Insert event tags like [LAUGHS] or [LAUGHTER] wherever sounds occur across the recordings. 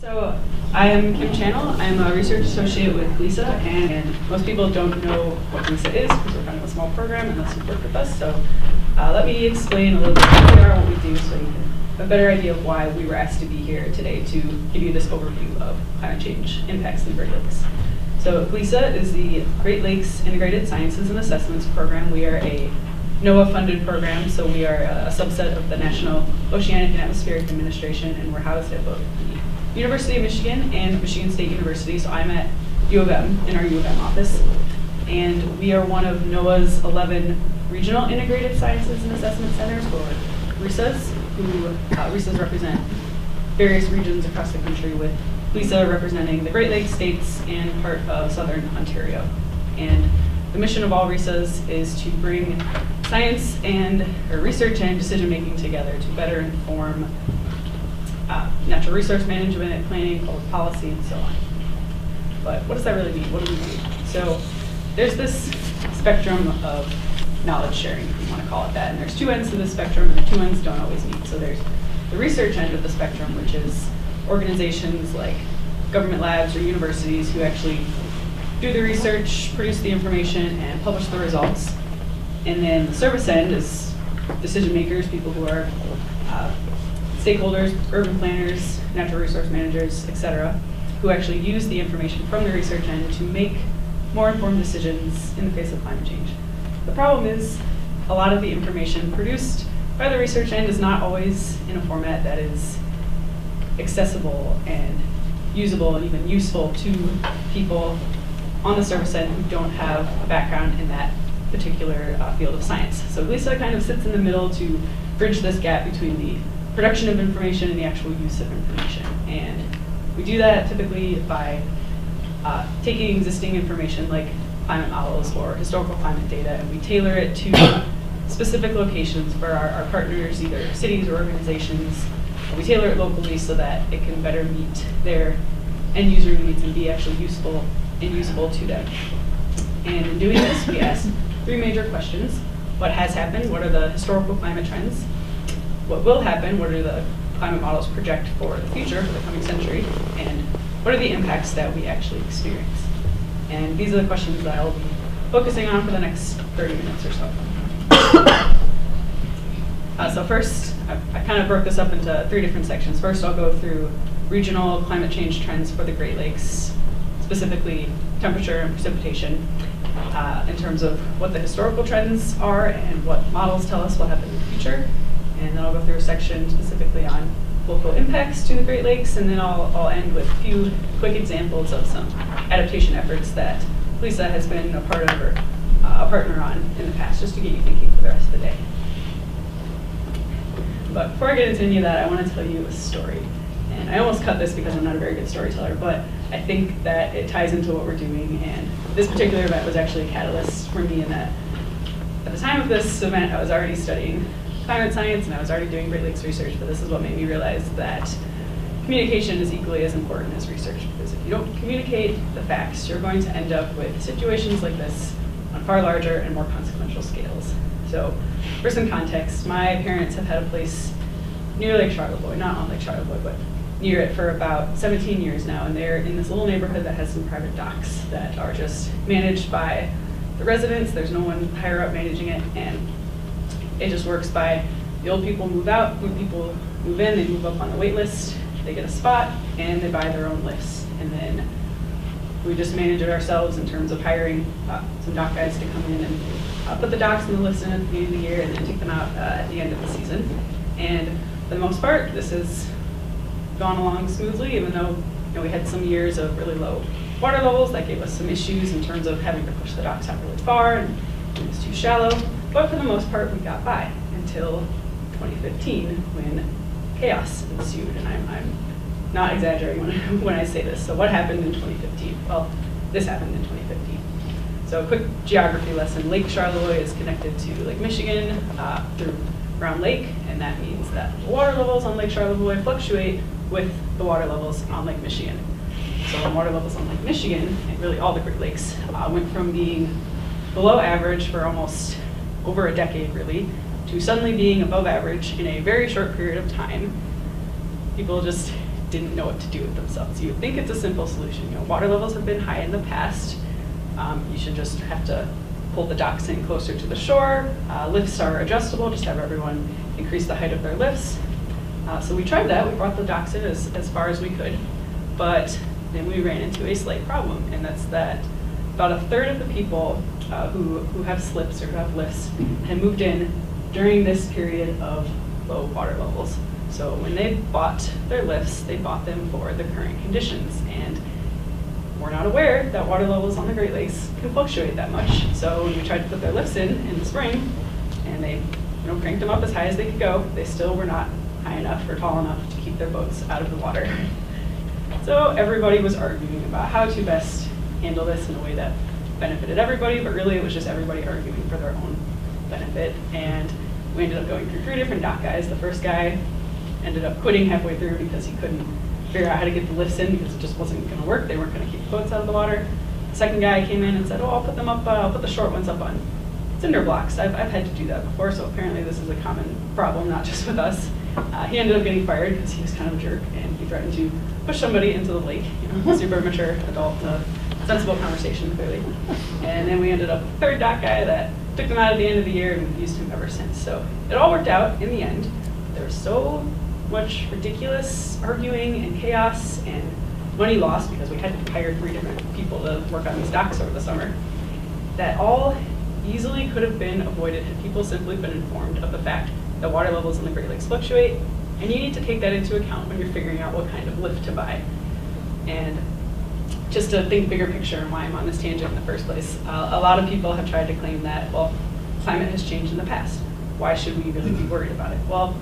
So I am Kim Channell. I'm a research associate with GLISA, and most people don't know what GLISA is because we're kind of a small program unless you've worked with us. So uh, let me explain a little bit are, what we do, so you can have a better idea of why we were asked to be here today to give you this overview of climate change impacts in the Great Lakes. So GLISA is the Great Lakes Integrated Sciences and Assessments Program. We are a NOAA-funded program, so we are a subset of the National Oceanic and Atmospheric Administration, and we're housed at both the University of Michigan and Michigan State University. So I'm at U of M in our U of M office. And we are one of NOAA's 11 regional integrated sciences and assessment centers, or RISAs, who uh, RISAs represent various regions across the country with GLISA representing the Great Lakes states and part of southern Ontario. And the mission of all RISAs is to bring science and research and decision making together to better inform uh, natural resource management, planning, public policy, and so on. But what does that really mean? What do we do? So there's this spectrum of knowledge sharing, if you want to call it that. And there's two ends to the spectrum, and the two ends don't always meet. So there's the research end of the spectrum, which is organizations like government labs or universities who actually do the research, produce the information, and publish the results. And then the service end is decision makers, people who are uh, stakeholders, urban planners, natural resource managers, et cetera, who actually use the information from the research end to make more informed decisions in the face of climate change. The problem is a lot of the information produced by the research end is not always in a format that is accessible and usable and even useful to people on the service end who don't have a background in that particular uh, field of science. So GLISA kind of sits in the middle to bridge this gap between the production of information and the actual use of information. And we do that typically by uh, taking existing information like climate models or historical climate data and we tailor it to [COUGHS] specific locations for our, our partners, either cities or organizations. We tailor it locally so that it can better meet their end user needs and be actually useful and usable to them. And in doing this, we ask three major questions. What has happened? What are the historical climate trends? What will happen? What are the climate models project for the future, for the coming century? And what are the impacts that we actually experience? And these are the questions that I'll be focusing on for the next 30 minutes or so. Uh, so first, I, I kind of broke this up into three different sections. First, I'll go through regional climate change trends for the Great Lakes, specifically temperature and precipitation, uh, in terms of what the historical trends are and what models tell us will happen in the future. And then I'll go through a section specifically on local impacts to the Great Lakes, and then I'll, I'll end with a few quick examples of some adaptation efforts that GLISA has been a part of or uh, a partner on in the past, just to get you thinking for the rest of the day. But before I get into any of that, I want to tell you a story. And I almost cut this because I'm not a very good storyteller, but I think that it ties into what we're doing. And this particular event was actually a catalyst for me in that at the time of this event, I was already studying climate science and I was already doing Great Lakes research, but this is what made me realize that communication is equally as important as research because if you don't communicate the facts, you're going to end up with situations like this on far larger and more consequential scales. So for some context, my parents have had a place near Lake Charlevoix, not on Lake Charlevoix, but near it for about 17 years now, and they're in this little neighborhood that has some private docks that are just managed by the residents. There's no one higher up managing it, and it just works by the old people move out, new people move in, they move up on the wait list, they get a spot, and they buy their own lifts. And then we just manage it ourselves in terms of hiring uh, some dock guys to come in and uh, put the docks in the list in at the beginning of the year and then take them out uh, at the end of the season. And for the most part, this has gone along smoothly, even though you know, we had some years of really low water levels that gave us some issues in terms of having to push the docks out really far and it was too shallow. But for the most part, we got by until 2015 when chaos ensued. And I'm, I'm not exaggerating when, [LAUGHS] when I say this. So what happened in 2015? Well, this happened in 2015. So a quick geography lesson. Lake Charlevoix is connected to Lake Michigan uh, through Round Lake, and that means that the water levels on Lake Charlevoix fluctuate with the water levels on Lake Michigan. So the water levels on Lake Michigan, and really all the Great Lakes, uh, went from being below average for almost over a decade really, to suddenly being above average in a very short period of time. People just didn't know what to do with themselves. You would think it's a simple solution. You know, water levels have been high in the past. Um, you should just have to pull the docks in closer to the shore. Uh, lifts are adjustable, just have everyone increase the height of their lifts. Uh, so we tried that. We brought the docks in as, as far as we could. But then we ran into a slight problem, and that's that about a third of the people uh, who, who have slips or who have lifts had moved in during this period of low water levels. So when they bought their lifts, they bought them for the current conditions. And we're not aware that water levels on the Great Lakes can fluctuate that much. So when we tried to put their lifts in in the spring, and they you know, cranked them up as high as they could go, they still were not high enough or tall enough to keep their boats out of the water. So everybody was arguing about how to best handle this in a way that benefited everybody, but really it was just everybody arguing for their own benefit. And we ended up going through three different dock guys. The first guy ended up quitting halfway through because he couldn't figure out how to get the lifts in because it just wasn't going to work. They weren't going to keep the boats out of the water. The second guy came in and said, oh, I'll put them up, uh, I'll put the short ones up on cinder blocks. I've, I've had to do that before, so apparently this is a common problem, not just with us. Uh, he ended up getting fired because he was kind of a jerk and he threatened to push somebody into the lake, you know, super mature adult, uh, sensible conversation, clearly. And then we ended up with a third dock guy that took them out at the end of the year and we've used him ever since. So it all worked out in the end. There was so much ridiculous arguing and chaos and money lost because we had to hire three different people to work on these docks over the summer that all easily could have been avoided had people simply been informed of the fact that water levels in the Great Lakes fluctuate and you need to take that into account when you're figuring out what kind of lift to buy. And just to think bigger picture and why I'm on this tangent in the first place, uh, a lot of people have tried to claim that, well, climate has changed in the past. Why should we really be worried about it? Well,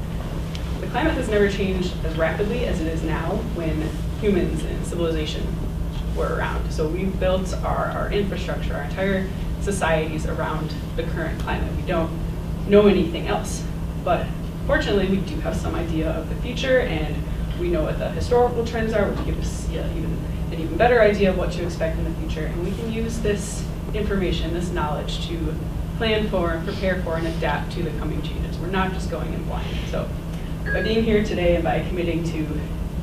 the climate has never changed as rapidly as it is now when humans and civilization were around. So we've built our, our infrastructure, our entire societies around the current climate. We don't know anything else. But Fortunately, we do have some idea of the future, and we know what the historical trends are, which gives us yeah, even, an even better idea of what to expect in the future. And we can use this information, this knowledge, to plan for and prepare for and adapt to the coming changes. We're not just going in blind. So by being here today and by committing to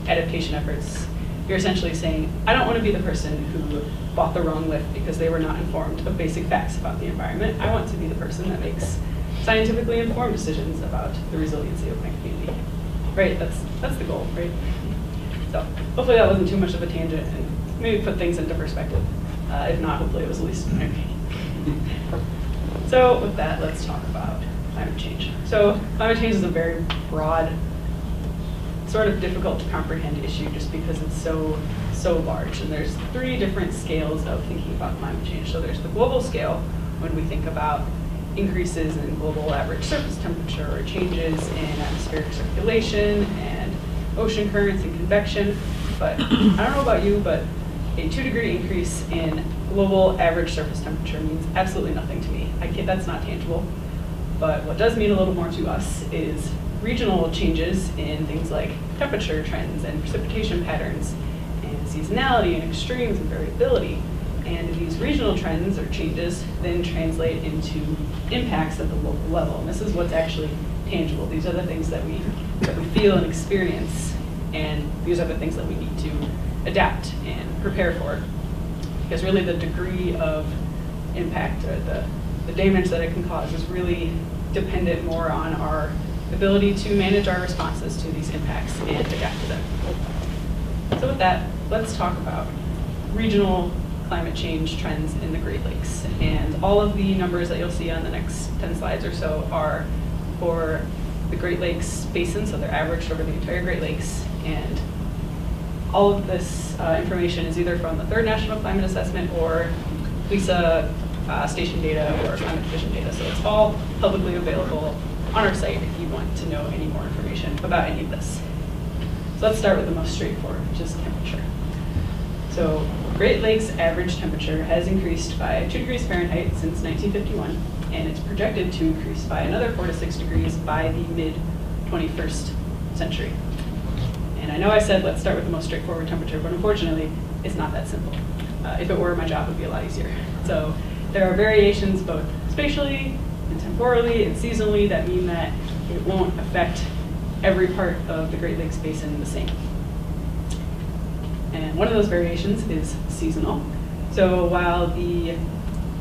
adaptation efforts, you're essentially saying, I don't want to be the person who bought the wrong lift because they were not informed of basic facts about the environment. I want to be the person that makes scientifically informed decisions about the resiliency of my community. Right, that's, that's the goal, right? So hopefully that wasn't too much of a tangent and maybe put things into perspective. Uh, if not, hopefully it was at least entertaining. so with that, let's talk about climate change. So climate change is a very broad, sort of difficult to comprehend issue just because it's so, so large. And there's three different scales of thinking about climate change. So there's the global scale, when we think about increases in global average surface temperature or changes in atmospheric circulation ocean currents and convection. But I don't know about you, but a two degree increase in global average surface temperature means absolutely nothing to me. I get that's not tangible. But what does mean a little more to us is regional changes in things like temperature trends and precipitation patterns and seasonality and extremes and variability. And these regional trends or changes then translate into impacts at the local level. And this is what's actually tangible. These are the things that we, that we feel and experience. And these are the things that we need to adapt and prepare for. Because really the degree of impact or the, the damage that it can cause is really dependent more on our ability to manage our responses to these impacts and adapt to them. So with that, let's talk about regional climate change trends in the Great Lakes. And all of the numbers that you'll see on the next 10 slides or so are for the Great Lakes basin, so they're averaged over the entire Great Lakes. And all of this uh, information is either from the third National Climate Assessment or GLISA uh, station data or climate division data. So it's all publicly available on our site if you want to know any more information about any of this. So let's start with the most straightforward, which is temperature. So Great Lakes average temperature has increased by 2 degrees Fahrenheit since 1951, and it's projected to increase by another 4 to 6 degrees by the mid-21st century. And I know I said let's start with the most straightforward temperature, but unfortunately, it's not that simple. Uh, if it were, my job would be a lot easier. So there are variations both spatially and temporally and seasonally that mean that it won't affect every part of the Great Lakes Basin the same. And one of those variations is seasonal. So while the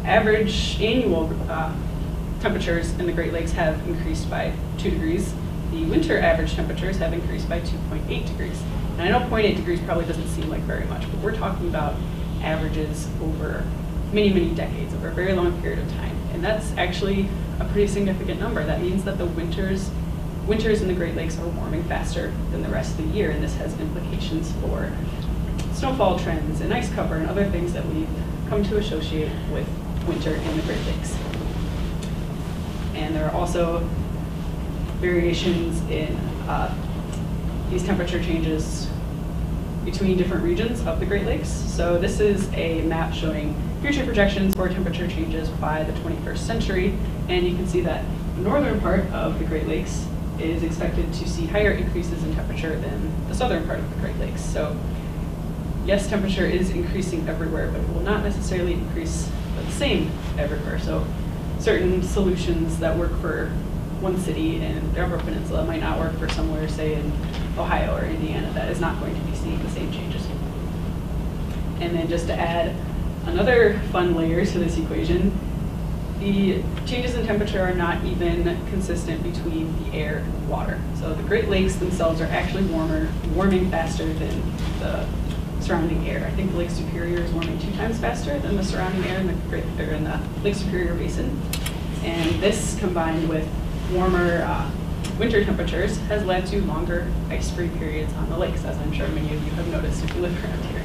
average annual uh, temperatures in the Great Lakes have increased by 2 degrees, the winter average temperatures have increased by 2.8 degrees. And I know 0.8 degrees probably doesn't seem like very much, but we're talking about averages over many, many decades, over a very long period of time. And that's actually a pretty significant number. That means that the winters winters in the Great Lakes are warming faster than the rest of the year, and this has implications for snowfall trends and ice cover and other things that we've come to associate with winter in the Great Lakes. And there are also variations in uh, these temperature changes between different regions of the Great Lakes. So this is a map showing future projections for temperature changes by the 21st century. And you can see that the northern part of the Great Lakes is expected to see higher increases in temperature than the southern part of the Great Lakes. So yes, temperature is increasing everywhere, but it will not necessarily increase same everywhere. So certain solutions that work for one city in the Upper Peninsula might not work for somewhere, say in Ohio or Indiana, that is not going to be seeing the same changes. And then just to add another fun layer to this equation, the changes in temperature are not even consistent between the air and water. So the Great Lakes themselves are actually warmer, warming faster than the surrounding air. I think Lake Superior is warming two times faster than the surrounding air in the, or in the Lake Superior Basin. And this combined with warmer uh, winter temperatures has led to longer ice-free periods on the lakes, as I'm sure many of you have noticed if you live around here.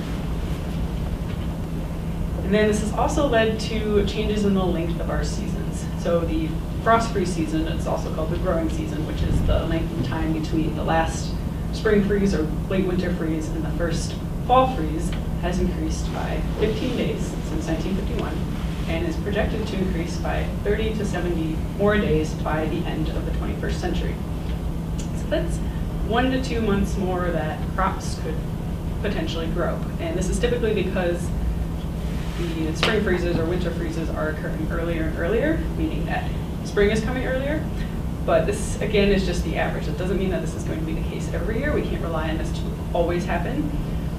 And then this has also led to changes in the length of our seasons. So the frost-free season, it's also called the growing season, which is the length of time between the last spring freeze or late winter freeze and the first fall freeze has increased by 15 days since 1951 and is projected to increase by 30 to 70 more days by the end of the 21st century. So that's one to two months more that crops could potentially grow. And this is typically because the spring freezes or winter freezes are occurring earlier and earlier, meaning that spring is coming earlier. But this, again, is just the average. It doesn't mean that this is going to be the case every year. We can't rely on this to always happen.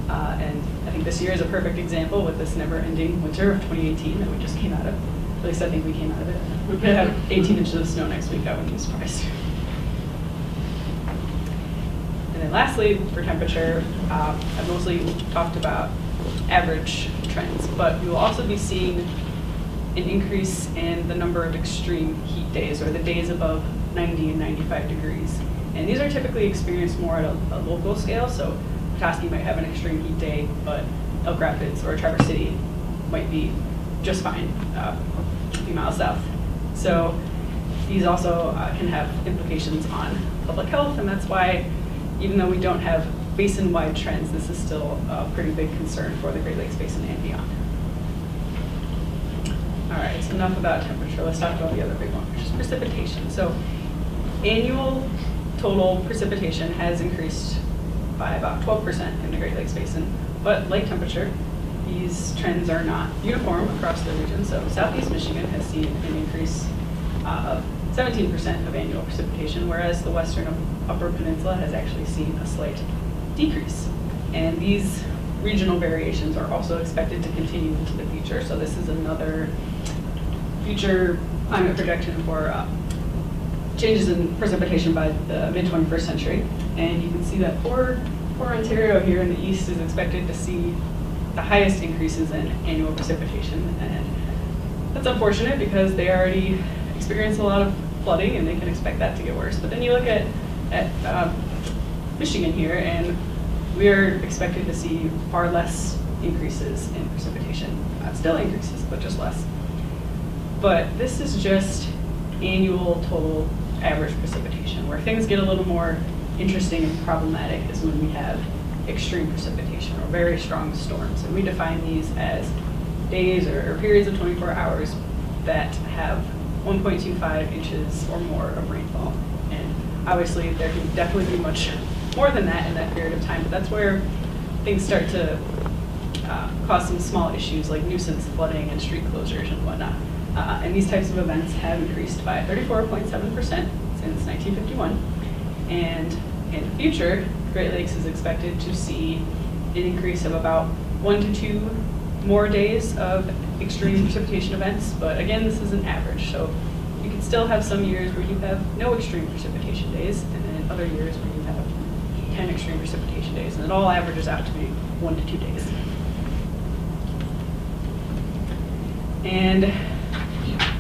Uh, and I think this year is a perfect example with this never-ending winter of 2018 that we just came out of. At least I think we came out of it. We're going to have 18 inches of snow next week. I wouldn't be surprised. And then lastly, for temperature, um, I've mostly talked about average trends, but we will also be seeing an increase in the number of extreme heat days, or the days above 90 and 95 degrees. And these are typically experienced more at a, a local scale, so Petoskey might have an extreme heat day, but Elk Rapids or Traverse City might be just fine uh, a few miles south. So these also uh, can have implications on public health, and that's why even though we don't have basin-wide trends, this is still a pretty big concern for the Great Lakes Basin and beyond. All right, so enough about temperature. Let's talk about the other big one, which is precipitation. So annual total precipitation has increased by about 12% in the Great Lakes Basin, but lake temperature, these trends are not uniform across the region. So Southeast Michigan has seen an increase uh, of 17% of annual precipitation, whereas the Western Upper Peninsula has actually seen a slight decrease. And these regional variations are also expected to continue into the future. So this is another future climate projection for uh, changes in precipitation by the mid-21st century. And you can see that poor, poor Ontario here in the east is expected to see the highest increases in annual precipitation. And that's unfortunate because they already experience a lot of flooding and they can expect that to get worse. But then you look at, at uh, Michigan here and we are expected to see far less increases in precipitation. Uh, still increases, but just less. But this is just annual total average precipitation. Where things get a little more interesting and problematic is when we have extreme precipitation or very strong storms. And we define these as days or, or periods of 24 hours that have 1.25 inches or more of rainfall. And obviously there can definitely be much more than that in that period of time, but that's where things start to uh, cause some small issues like nuisance flooding and street closures and whatnot. Uh, and these types of events have increased by 34.7% since 1951. And in the future, Great Lakes is expected to see an increase of about one to two more days of extreme precipitation events, but again, this is an average, so you can still have some years where you have no extreme precipitation days, and then other years where you have 10 extreme precipitation days, and it all averages out to be one to two days. And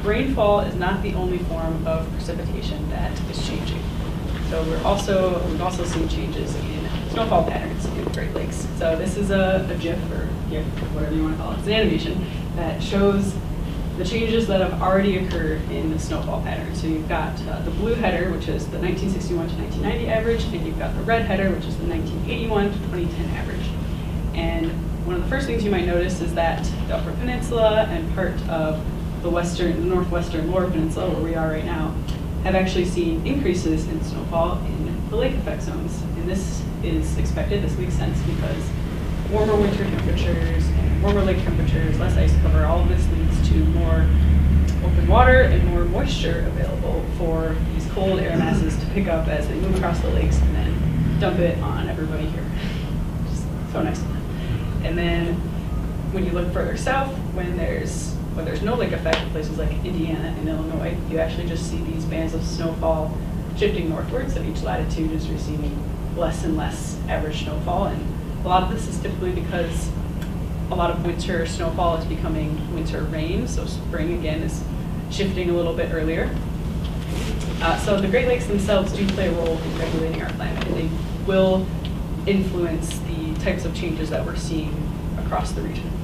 rainfall is not the only form of precipitation that is changing. So we're also, we've also seen changes in snowfall patterns in the Great Lakes. So this is a, a GIF or GIF, whatever you want to call it. It's an animation that shows the changes that have already occurred in the snowfall pattern. So you've got uh, the blue header, which is the 1961 to 1990 average, and you've got the red header, which is the 1981 to 2010 average. And one of the first things you might notice is that the Upper Peninsula and part of the western, the northwestern Lower Peninsula, where we are right now, have actually seen increases in snowfall in the lake effect zones. And this is expected, this makes sense because warmer winter temperatures and warmer lake temperatures, less ice cover, all of this leads to more open water and more moisture available for these cold air masses to pick up as they move across the lakes and then dump it on everybody here. Just so nice. And then when you look further south, when there's when there's no lake effect in places like Indiana and Illinois, you actually just see these bands of snowfall shifting northwards, so each latitude is receiving less and less average snowfall. And a lot of this is typically because a lot of winter snowfall is becoming winter rain, so spring again is shifting a little bit earlier. Uh, so the Great Lakes themselves do play a role in regulating our climate, and they will influence the types of changes that we're seeing across the region.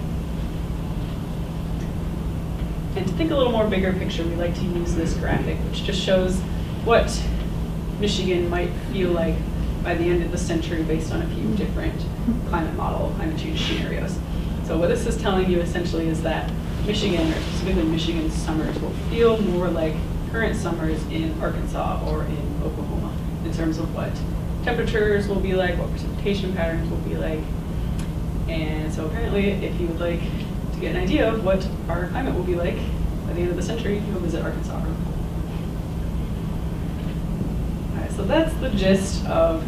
And to think a little more bigger picture, we like to use this graphic, which just shows what Michigan might feel like by the end of the century based on a few mm-hmm. different climate model, climate change scenarios. So what this is telling you essentially is that Michigan, or specifically Michigan summers, will feel more like current summers in Arkansas or in Oklahoma in terms of what temperatures will be like, what precipitation patterns will be like. And so apparently, if you would like to get an idea of what our climate will be like the end of the century, you'll visit Arkansas. All right, so that's the gist of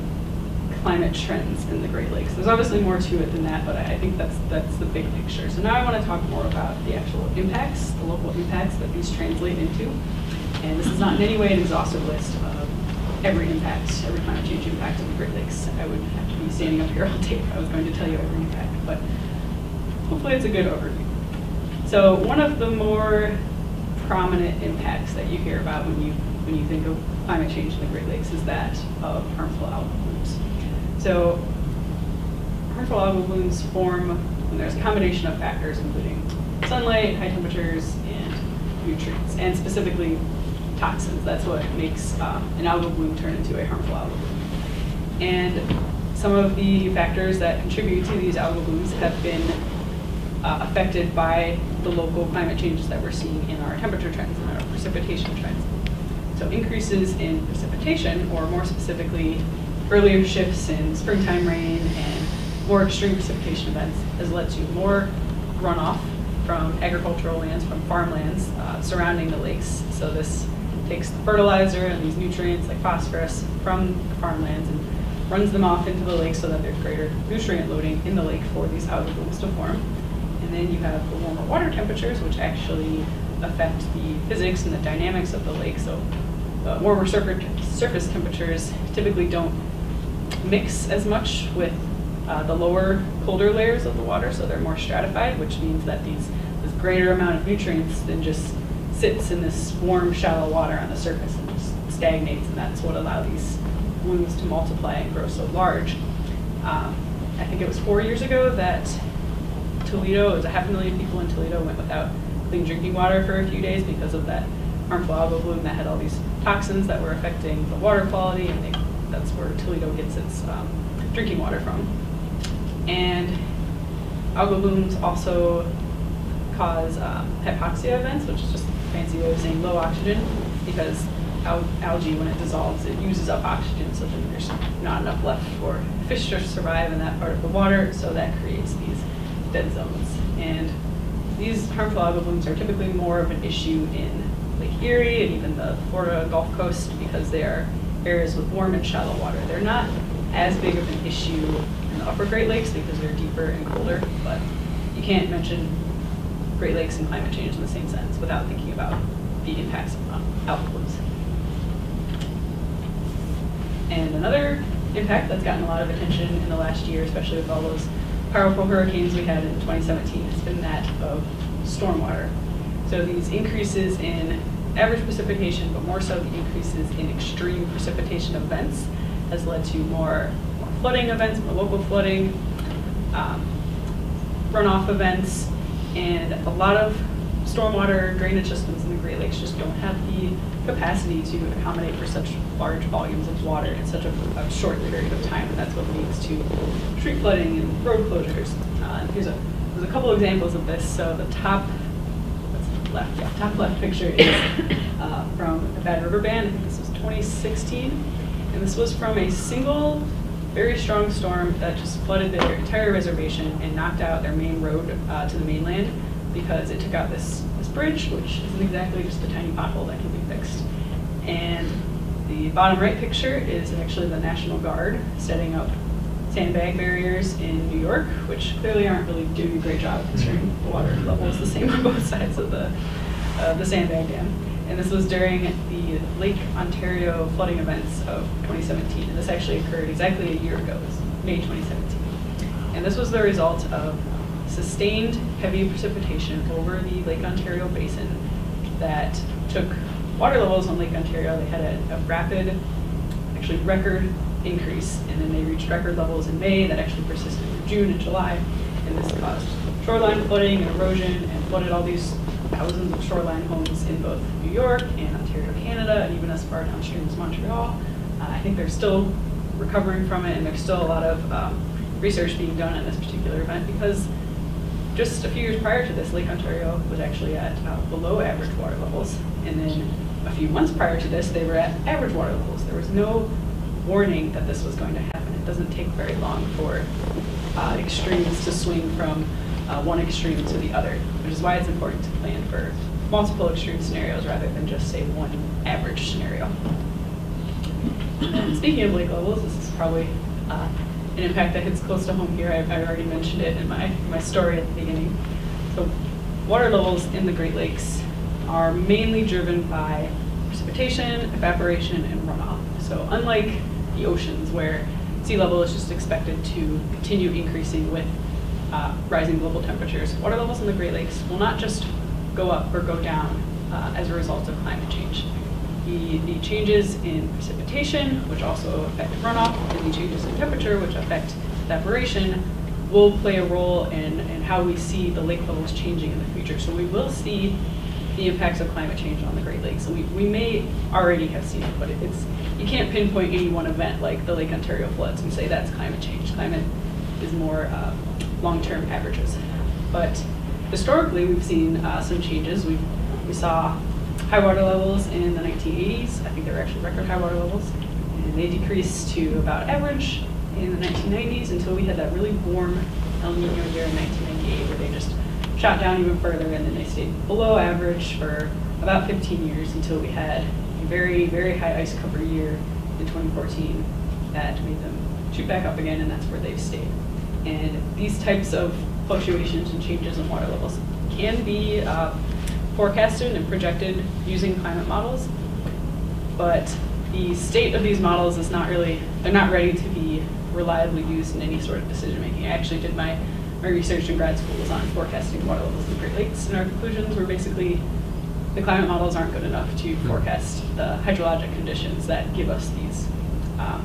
climate trends in the Great Lakes. There's obviously more to it than that, but I think that's that's the big picture. So now I want to talk more about the actual impacts, the local impacts that these translate into. And this is not in any way an exhaustive list of every impact, every climate change impact of the Great Lakes. I wouldn't have to be standing up here all day if I was going to tell you every impact, but hopefully it's a good overview. So one of the more prominent impacts that you hear about when you when you think of climate change in the Great Lakes is that of harmful algal blooms. So harmful algal blooms form when there's a combination of factors including sunlight, high temperatures, and nutrients, and specifically toxins. That's what makes uh, an algal bloom turn into a harmful algal bloom. And some of the factors that contribute to these algal blooms have been uh, affected by the local climate changes that we're seeing in our temperature trends and our precipitation trends. So increases in precipitation, or more specifically, earlier shifts in springtime rain and more extreme precipitation events has led to more runoff from agricultural lands, from farmlands uh, surrounding the lakes. So this takes the fertilizer and these nutrients like phosphorus from the farmlands and runs them off into the lake so that there's greater nutrient loading in the lake for these algal blooms to form. Then you have the warmer water temperatures, which actually affect the physics and the dynamics of the lake. So the warmer surface temperatures typically don't mix as much with uh, the lower, colder layers of the water, so they're more stratified, which means that these this greater amount of nutrients than just sits in this warm, shallow water on the surface and just stagnates, and that's what allows these blooms to multiply and grow so large. Um, I think it was four years ago that Toledo, it was a half a million people in Toledo went without clean drinking water for a few days because of that harmful algal bloom that had all these toxins that were affecting the water quality, and they, that's where Toledo gets its um, drinking water from. And algal blooms also cause um, hypoxia events, which is just a fancy way of saying low oxygen, because al algae, when it dissolves, it uses up oxygen, so then there's not enough left for fish to survive in that part of the water, so that creates these dead zones. And these harmful algal blooms are typically more of an issue in Lake Erie and even the Florida Gulf Coast because they are areas with warm and shallow water. They're not as big of an issue in the upper Great Lakes because they're deeper and colder, but you can't mention Great Lakes and climate change in the same sense without thinking about the impacts on uh, outflows. And another impact that's gotten a lot of attention in the last year, especially with all those powerful hurricanes we had in 2017, has been that of stormwater. So these increases in average precipitation, but more so the increases in extreme precipitation events has led to more, more flooding events, more local flooding, um, runoff events, and a lot of stormwater drainage systems Lakes just don't have the capacity to accommodate for such large volumes of water in such a, a short period of time, and that's what leads to street flooding and road closures. Uh, here's a there's a couple examples of this. So the top left, yeah, top left picture is [COUGHS] uh, from the Bad River Band. I think this was 2016, and this was from a single very strong storm that just flooded their entire reservation and knocked out their main road uh, to the mainland because it took out this bridge, which isn't exactly just a tiny pothole that can be fixed. And the bottom right picture is actually the National Guard setting up sandbag barriers in New York, which clearly aren't really doing a great job considering the water level is the same [LAUGHS] on both sides of the, uh, the sandbag dam. And this was during the Lake Ontario flooding events of 2017. And this actually occurred exactly a year ago, it was May 2017. And this was the result of sustained heavy precipitation over the Lake Ontario basin that took water levels on Lake Ontario. They had a, a rapid, actually record increase, and then they reached record levels in May that actually persisted through June and July. And this caused shoreline flooding and erosion and flooded all these thousands of shoreline homes in both New York and Ontario, Canada, and even as far downstream as Montreal. Uh, I think they're still recovering from it, and there's still a lot of um, research being done on this particular event because just a few years prior to this, Lake Ontario was actually at uh, below average water levels. And then a few months prior to this, they were at average water levels. There was no warning that this was going to happen. It doesn't take very long for uh, extremes to swing from uh, one extreme to the other, which is why it's important to plan for multiple extreme scenarios rather than just say one average scenario. And [CLEARS THROAT] speaking of lake levels, this is probably uh, an impact that hits close to home here. I, I already mentioned it in my, my story at the beginning. So water levels in the Great Lakes are mainly driven by precipitation, evaporation, and runoff. So unlike the oceans where sea level is just expected to continue increasing with uh, rising global temperatures, water levels in the Great Lakes will not just go up or go down uh, as a result of climate change. The, the, changes in precipitation, which also affect runoff, and the changes in temperature, which affect evaporation, will play a role in, in how we see the lake levels changing in the future. So we will see the impacts of climate change on the Great Lakes. And we, we may already have seen it, but it's you can't pinpoint any one event like the Lake Ontario floods and say that's climate change. Climate is more uh, long-term averages. But historically, we've seen uh, some changes. We we saw high water levels in the 1980s. I think they were actually record high water levels, and they decreased to about average in the 1990s until we had that really warm El Nino year in 1998, where they just shot down even further, and then they stayed below average for about 15 years until we had a very, very high ice cover year in 2014 that made them shoot back up again, and that's where they've stayed. And these types of fluctuations and changes in water levels can be uh, forecasted and projected using climate models, but the state of these models is not really, they're not ready to be reliably used in any sort of decision making. I actually did my my research in grad school was on forecasting water levels in the Great Lakes, and our conclusions were basically the climate models aren't good enough to hmm. forecast the hydrologic conditions that give us these um,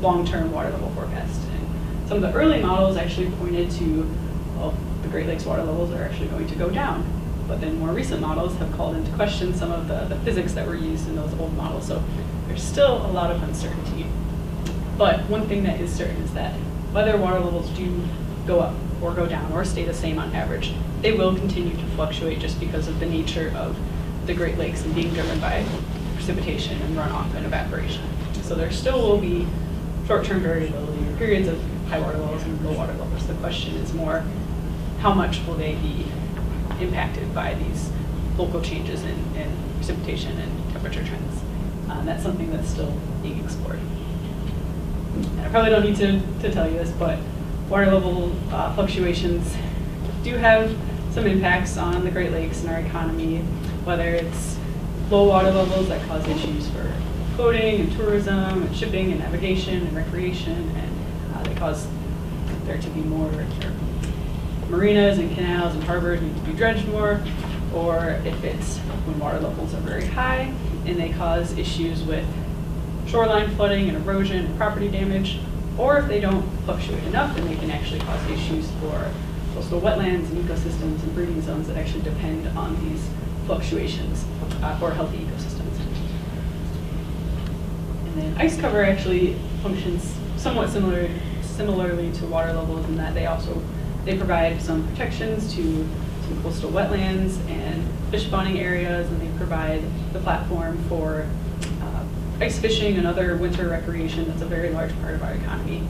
long-term water level forecasts. And some of the early models actually pointed to, well, the Great Lakes water levels are actually going to go down. But then more recent models have called into question some of the, the physics that were used in those old models. So there's still a lot of uncertainty. But one thing that is certain is that whether water levels do go up or go down or stay the same on average. They will continue to fluctuate just because of the nature of the Great Lakes and being driven by precipitation and runoff and evaporation. So there still will be short-term variability or periods of high water levels and low water levels. The question is more, how much will they be impacted by these local changes in, in precipitation and temperature trends? Uh, that's something that's still being explored. I probably don't need to, to tell you this, but water level uh, fluctuations do have some impacts on the Great Lakes and our economy, whether it's low water levels that cause issues for boating and tourism and shipping and navigation and recreation, and uh, they cause there to be more or marinas and canals and harbors need to be dredged more, or if it's when water levels are very high and they cause issues with shoreline flooding and erosion and property damage, or if they don't fluctuate enough, then they can actually cause issues for coastal wetlands and ecosystems and breeding zones that actually depend on these fluctuations uh, for healthy ecosystems. And then ice cover actually functions somewhat similar, similarly to water levels in that they also they provide some protections to some coastal wetlands and fish spawning areas, and they provide the platform for uh, ice fishing and other winter recreation that's a very large part of our economy.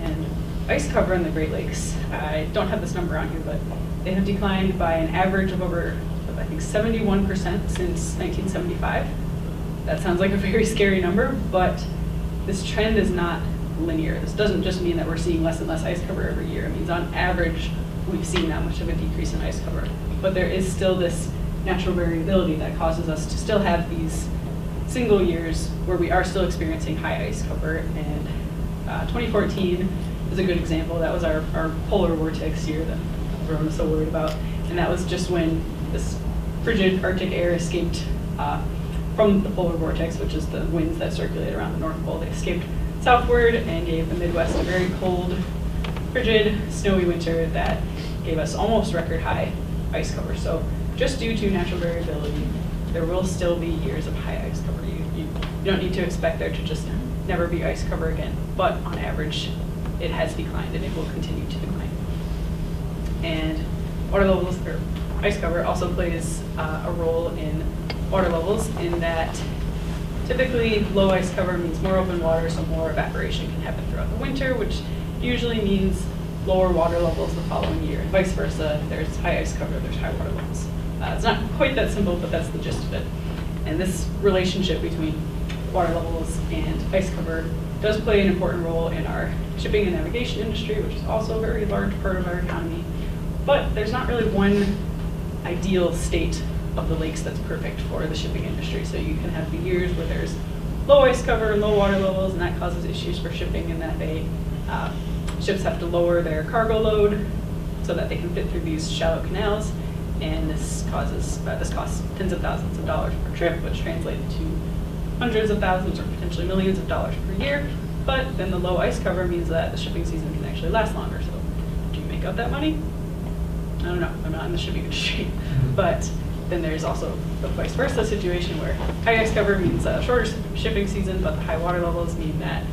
And ice cover in the Great Lakes, I don't have this number on here, but they have declined by an average of over, I think, 71% since 1975. That sounds like a very scary number, but this trend is not linear. This doesn't just mean that we're seeing less and less ice cover every year. It means on average, we've seen that much of a decrease in ice cover. But there is still this natural variability that causes us to still have these single years where we are still experiencing high ice cover. And uh, 2014 is a good example. That was our, our polar vortex year that everyone was so worried about. And that was just when this frigid Arctic air escaped uh, from the polar vortex, which is the winds that circulate around the North Pole. They escaped southward and gave the Midwest a very cold, frigid, snowy winter that gave us almost record high ice cover. So just due to natural variability, there will still be years of high ice cover. You, you, you don't need to expect there to just never be ice cover again, but on average, it has declined and it will continue to decline. And water levels, or ice cover also plays uh, a role in water levels in that Typically, low ice cover means more open water, so more evaporation can happen throughout the winter, which usually means lower water levels the following year. And vice versa, if there's high ice cover, there's high water levels. Uh, it's not quite that simple, but that's the gist of it. And this relationship between water levels and ice cover does play an important role in our shipping and navigation industry, which is also a very large part of our economy. But there's not really one ideal state of the lakes that's perfect for the shipping industry. So you can have the years where there's low ice cover and low water levels, and that causes issues for shipping in that they uh, ships have to lower their cargo load so that they can fit through these shallow canals. And this causes uh, this costs tens of thousands of dollars per trip, which translates to hundreds of thousands or potentially millions of dollars per year. But then the low ice cover means that the shipping season can actually last longer. So do you make up that money? I don't know. I'm not in the shipping [LAUGHS] industry, mm-hmm. but then there's also the vice versa situation where high ice cover means a shorter shipping season, but the high water levels mean that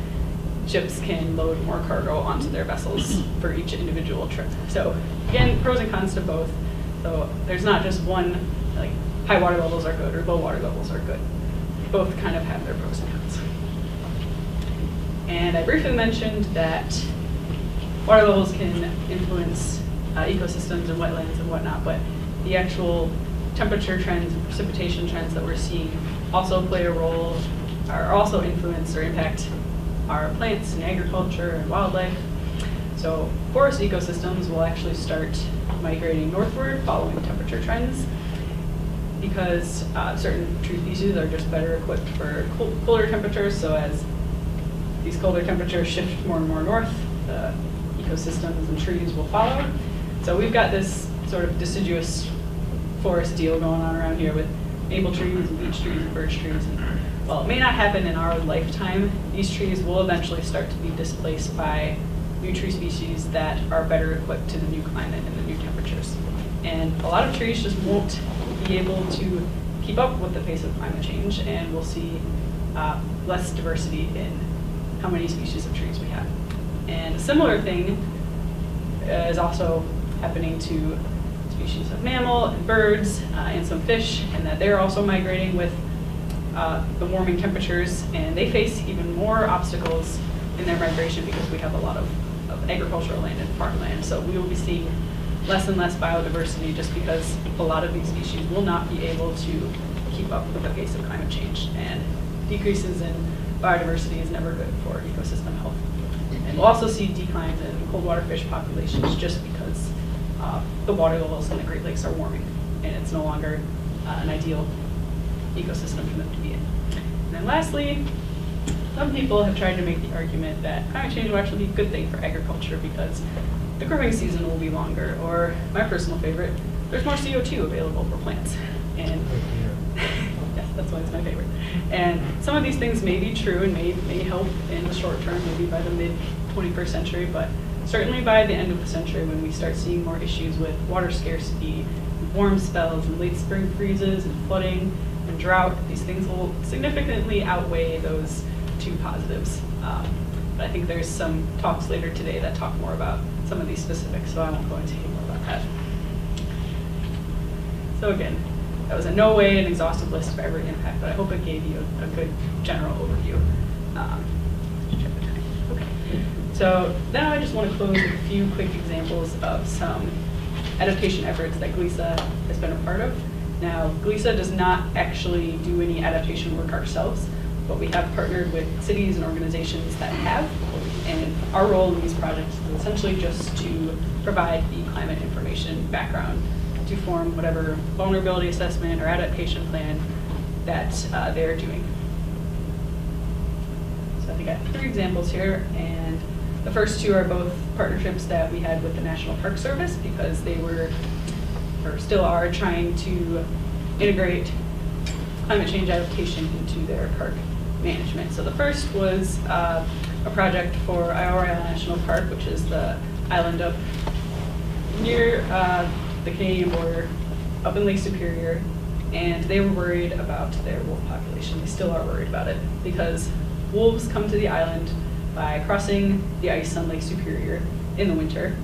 ships can load more cargo onto their vessels [CLEARS THROAT] for each individual trip. So again, pros and cons to both. So there's not just one, like high water levels are good or low water levels are good. Both kind of have their pros and cons. And I briefly mentioned that water levels can influence uh, ecosystems and wetlands and whatnot, but the actual temperature trends and precipitation trends that we're seeing also play a role, are also influence or impact our plants and agriculture and wildlife. So forest ecosystems will actually start migrating northward following temperature trends because uh, certain tree species are just better equipped for colder temperatures. So as these colder temperatures shift more and more north, the ecosystems and trees will follow. So we've got this sort of deciduous forest deal going on around here with maple trees and beech trees and birch trees. And while it may not happen in our lifetime, these trees will eventually start to be displaced by new tree species that are better equipped to the new climate and the new temperatures. And a lot of trees just won't be able to keep up with the pace of climate change, and we'll see uh, less diversity in how many species of trees we have. And a similar thing is also happening to species of mammal and birds uh, and some fish, and that they're also migrating with uh, the warming temperatures, and they face even more obstacles in their migration because we have a lot of, of agricultural land and farmland. So we will be seeing less and less biodiversity just because a lot of these species will not be able to keep up with the pace of climate change. And decreases in biodiversity is never good for ecosystem health. And we'll also see declines in cold water fish populations just because uh, the water levels in the Great Lakes are warming and it's no longer uh, an ideal ecosystem for them to be in. And then lastly, some people have tried to make the argument that climate change will actually be a good thing for agriculture because the growing season will be longer, or my personal favorite, there's more CO2 available for plants. And [LAUGHS] yes, that's why it's my favorite. And some of these things may be true and may, may help in the short term, maybe by the mid 21st century, but certainly by the end of the century when we start seeing more issues with water scarcity, warm spells and late spring freezes and flooding and drought, these things will significantly outweigh those two positives. Um, but I think there's some talks later today that talk more about some of these specifics, so I won't go into any more about that. So again, that was in no way an exhaustive list of every impact, but I hope it gave you a, a good general overview. Um. So now I just want to close with a few quick examples of some adaptation efforts that GLISA has been a part of. Now, GLISA does not actually do any adaptation work ourselves, but we have partnered with cities and organizations that have, and our role in these projects is essentially just to provide the climate information background to form whatever vulnerability assessment or adaptation plan that uh, they're doing. So I think I have three examples here, and the first two are both partnerships that we had with the National Park Service because they were, or still are, trying to integrate climate change adaptation into their park management. So the first was uh, a project for Isle National Park, which is the island up near uh, the Canadian border, up in Lake Superior, and they were worried about their wolf population. They still are worried about it because wolves come to the island by crossing the ice on Lake Superior in the winter,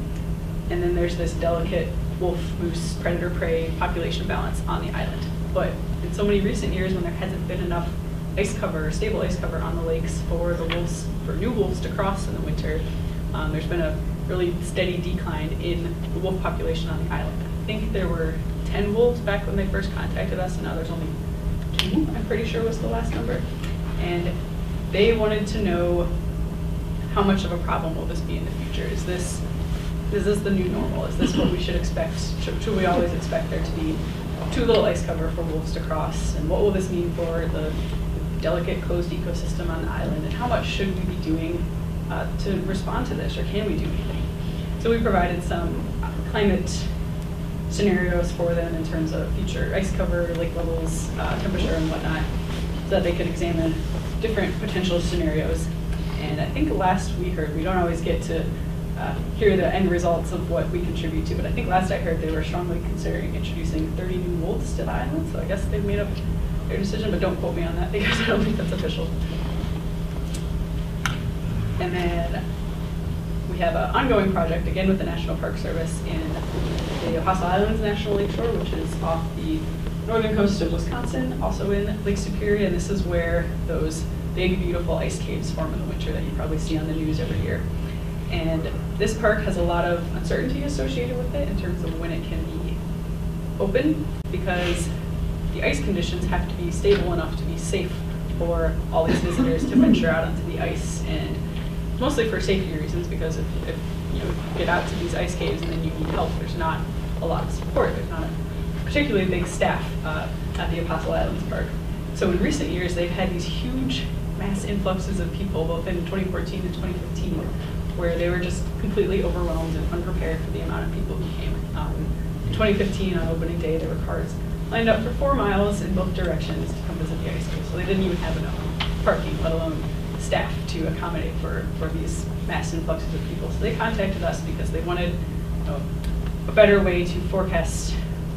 and then there's this delicate wolf, moose, predator prey population balance on the island. But in so many recent years, when there hasn't been enough ice cover, stable ice cover on the lakes for the wolves, for new wolves to cross in the winter, um, there's been a really steady decline in the wolf population on the island. I think there were 10 wolves back when they first contacted us, and now there's only two, I'm pretty sure was the last number. And they wanted to know how much of a problem will this be in the future? Is this is this the new normal? Is this what we should expect? Should, should we always expect there to be too little ice cover for wolves to cross? And what will this mean for the delicate closed ecosystem on the island? And how much should we be doing uh, to respond to this, or can we do anything? So we provided some climate scenarios for them in terms of future ice cover, lake levels, uh, temperature, and whatnot, so that they could examine different potential scenarios. And I think last we heard, we don't always get to uh, hear the end results of what we contribute to, but I think last I heard they were strongly considering introducing 30 new wolves to the island, so I guess they've made up their decision, but don't quote me on that [LAUGHS] because I don't think that's official. And then we have an ongoing project, again with the National Park Service in the Apostle Islands National Lakeshore, which is off the northern coast of Wisconsin, also in Lake Superior, and this is where those big, beautiful ice caves form in the winter that you probably see on the news every year. And this park has a lot of uncertainty associated with it in terms of when it can be open because the ice conditions have to be stable enough to be safe for all these visitors to venture out onto the ice and mostly for safety reasons because if, if you know get out to these ice caves and then you need help, there's not a lot of support. There's not a particularly big staff uh, at the Apostle Islands Park. So in recent years, they've had these huge mass influxes of people, both in 2014 and 2015, where they were just completely overwhelmed and unprepared for the amount of people who came. Um, in 2015, on opening day, there were cars lined up for four miles in both directions to come visit the ice cave. So they didn't even have enough parking, let alone staff to accommodate for, for these mass influxes of people. So they contacted us because they wanted you know, a better way to forecast,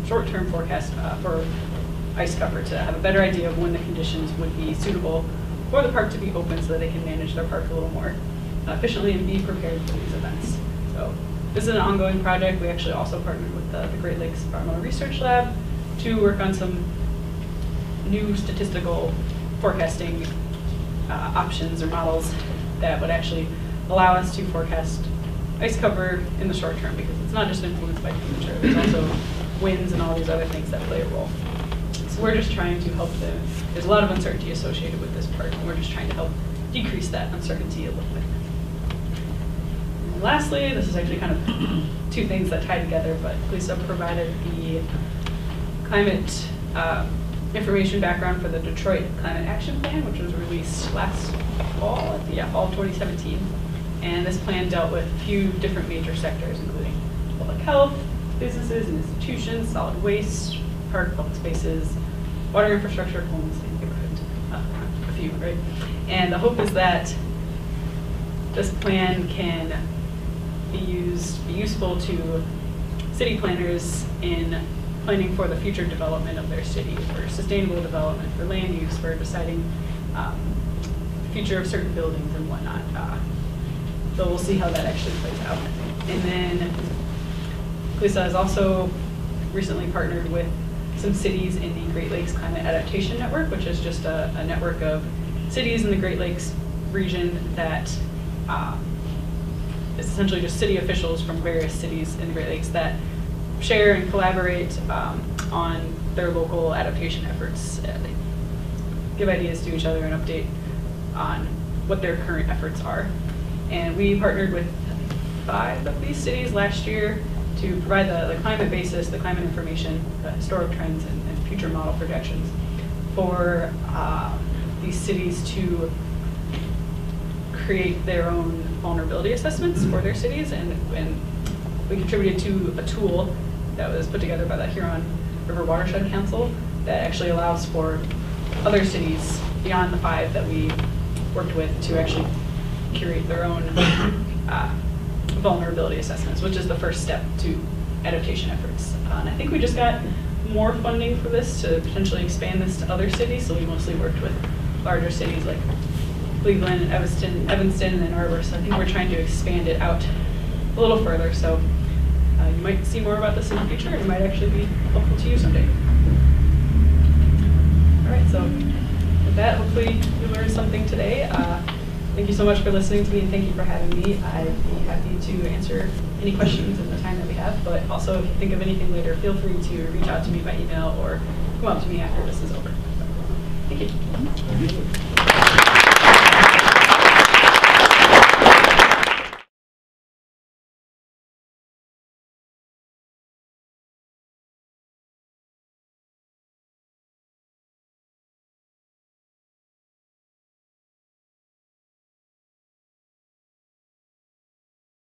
short-term forecast uh, for ice cover, to have a better idea of when the conditions would be suitable for the park to be open so that they can manage their park a little more efficiently and be prepared for these events. So this is an ongoing project. We actually also partnered with the, the Great Lakes Environmental Research Lab to work on some new statistical forecasting uh, options or models that would actually allow us to forecast ice cover in the short term because it's not just influenced by temperature, it's also winds and all these other things that play a role. So we're just trying to help them. There's a lot of uncertainty associated with this part, and we're just trying to help decrease that uncertainty a little bit. And lastly, this is actually kind of [CLEARS THROAT] two things that tie together, but GLISA provided the climate uh, information background for the Detroit Climate Action Plan, which was released last fall, at the yeah, fall of 2017. And this plan dealt with a few different major sectors, including public health, businesses and institutions, solid waste, park, public spaces, water infrastructure, homes, and neighborhood, uh, a few, right? And the hope is that this plan can be used, be useful to city planners in planning for the future development of their city, for sustainable development, for land use, for deciding um, the future of certain buildings and whatnot. Uh, So we'll see how that actually plays out. And then GLISA has also recently partnered with some cities in the Great Lakes Climate Adaptation Network, which is just a, a network of cities in the Great Lakes region that um, is essentially just city officials from various cities in the Great Lakes that share and collaborate um, on their local adaptation efforts. Give ideas to each other and update on what their current efforts are. And we partnered with five of these cities last year to provide the, the climate basis, the climate information, the historic trends, and, and future model projections for uh, these cities to create their own vulnerability assessments for their cities. And, and we contributed to a tool that was put together by the Huron River Watershed Council that actually allows for other cities beyond the five that we worked with to actually curate their own uh, vulnerability assessments, which is the first step to adaptation efforts. Uh, and I think we just got more funding for this to potentially expand this to other cities. So we mostly worked with larger cities like Cleveland, and Evanston, Evanston, and Ann Arbor. So I think we're trying to expand it out a little further. So uh, you might see more about this in the future, and it might actually be helpful to you someday. All right, so with that, hopefully you learned something today. Uh, thank you so much for listening to me, and thank you for having me. I'd be happy to answer any questions in the time that we have, but also if you think of anything later, feel free to reach out to me by email or come up to me after this is over. Thank you.